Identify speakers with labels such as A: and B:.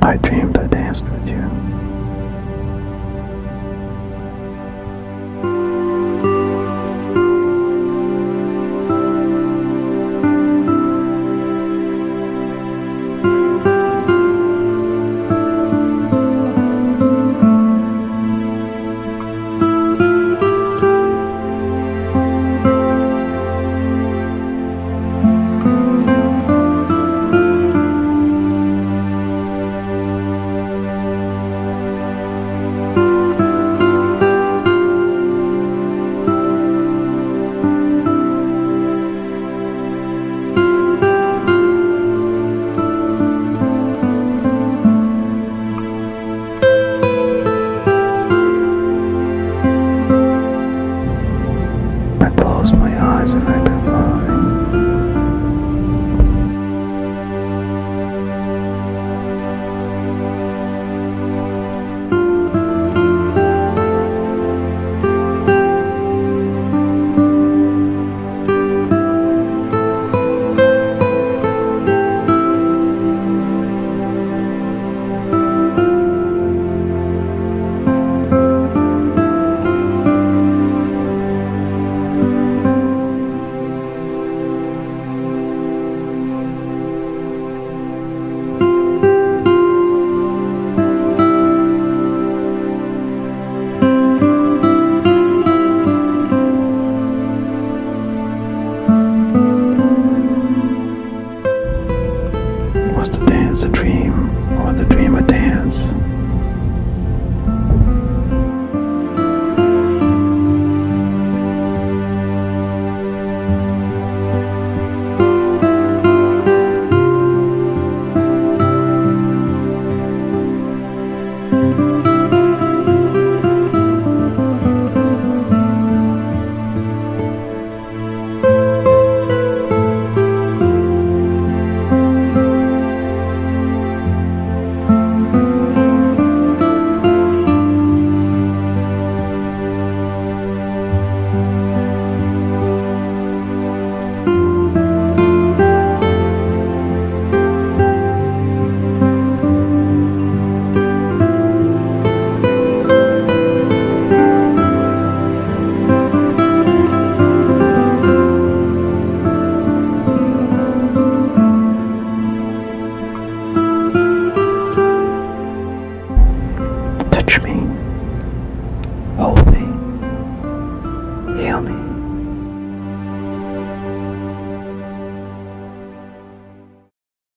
A: I dreamed I danced with you. touch me.